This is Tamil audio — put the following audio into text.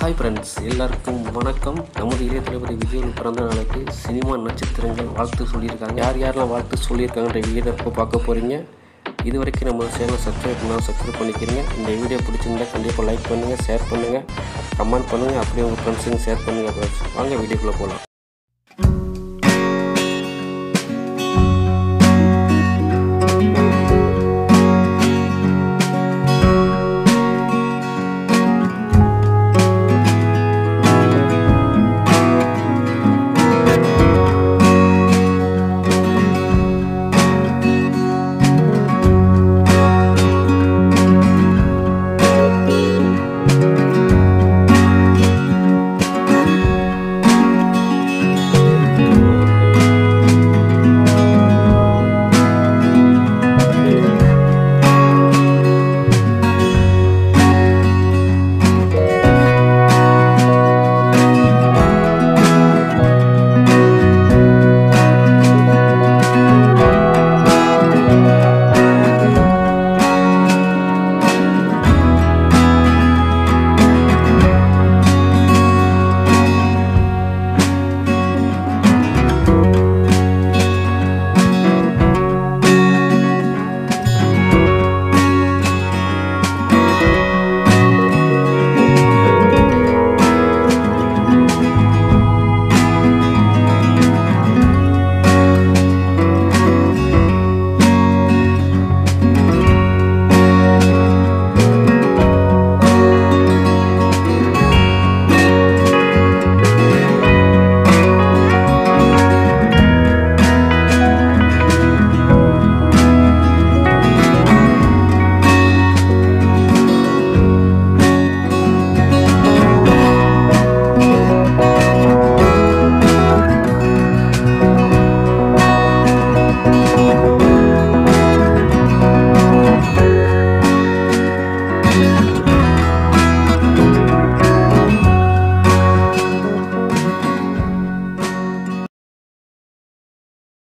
ஹாய் ஃப்ரெண்ட்ஸ் எல்லாருக்கும் வணக்கம். நமது இளைய தளபதி விஜயின் பிறந்த நாளுக்கு சினிமா நட்சத்திரங்கள் வாழ்த்து சொல்லியிருக்காங்க. யார் யாரெல்லாம் வாழ்த்து சொல்லியிருக்காங்கன்ற வீடியோ இப்போ பார்க்க போகிறீங்க இது வரைக்கும் நம்ம சேனல் சப்ஸ்கிரைப் பண்ணால் சப்ஸ்கிரைப் பண்ணிக்கிறீங்க. இந்த வீடியோ பிடிச்சிருந்தா கண்டிப்பாக லைக் பண்ணுங்கள் ஷேர் பண்ணுங்கள் கமெண்ட் பண்ணுங்கள் அப்படியே உங்கள் ஃப்ரெண்ட்ஸுங்க ஷேர் பண்ணுங்கள் வாங்க வீடியோக்குள்ளே போகலாம்